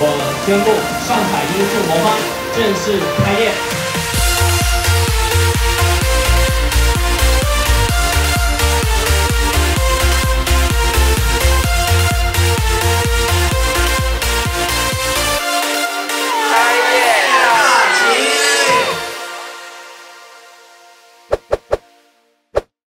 我宣布上海音速魔方正式开业。